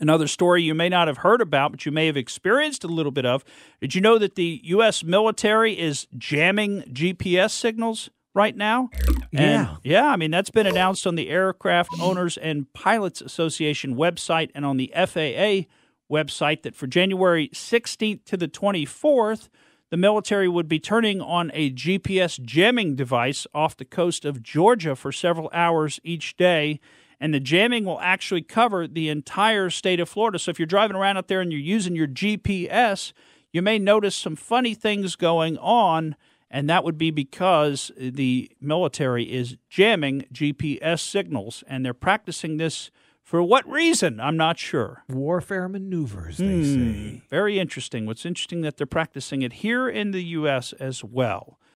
Another story you may not have heard about, but you may have experienced a little bit of. Did you know that the U.S. military is jamming GPS signals right now? Yeah. yeah, I mean, that's been announced on the Aircraft Owners and Pilots Association website and on the FAA website that for January 16th to the 24th, the military would be turning on a GPS jamming device off the coast of Georgia for several hours each day and the jamming will actually cover the entire state of Florida. So if you're driving around out there and you're using your GPS, you may notice some funny things going on, and that would be because the military is jamming GPS signals, and they're practicing this for what reason? I'm not sure. Warfare maneuvers, they Hmm. say. Very interesting. What's interesting that they're practicing it here in the U.S. as well.